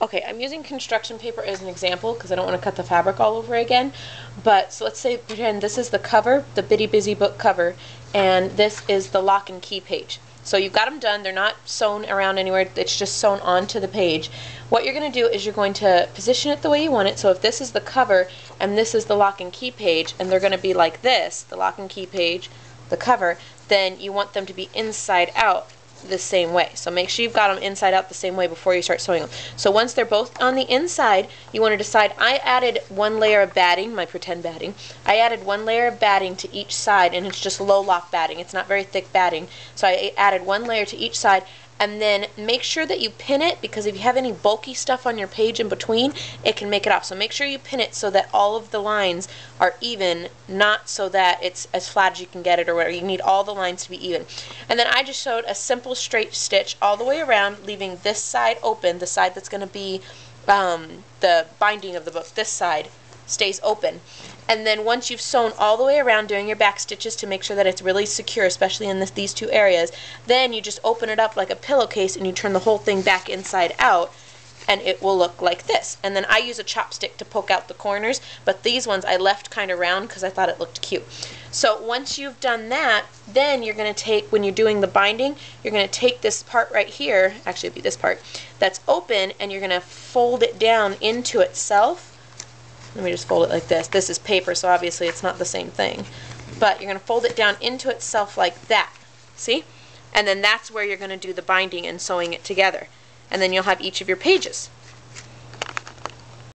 okay, I'm using construction paper as an example because I don't want to cut the fabric all over again. But so let's say pretend this is the cover, the Bitty Busy book cover, and this is the lock and key page. So you've got them done. They're not sewn around anywhere. It's just sewn onto the page. What you're going to do is you're going to position it the way you want it. So if this is the cover and this is the lock and key page, and they're going to be like this, the lock and key page, the cover, then you want them to be inside out the same way. So make sure you've got them inside out the same way before you start sewing them. So once they're both on the inside, you want to decide, I added one layer of batting, my pretend batting. I added one layer of batting to each side and it's just low loft batting. It's not very thick batting. So I added one layer to each side and then make sure that you pin it because if you have any bulky stuff on your page in between it can make it off. So make sure you pin it so that all of the lines are even not so that it's as flat as you can get it or whatever. You need all the lines to be even. And then I just sewed a simple straight stitch all the way around leaving this side open the side that's going to be um, the binding of the book this side stays open and then once you've sewn all the way around doing your back stitches to make sure that it's really secure, especially in this, these two areas, then you just open it up like a pillowcase and you turn the whole thing back inside out and it will look like this. And then I use a chopstick to poke out the corners, but these ones I left kind of round because I thought it looked cute. So once you've done that, then you're going to take, when you're doing the binding, you're going to take this part right here, actually it'd be this part, that's open, and you're going to fold it down into itself let me just fold it like this. This is paper, so obviously it's not the same thing. But you're going to fold it down into itself like that. See? And then that's where you're going to do the binding and sewing it together. And then you'll have each of your pages.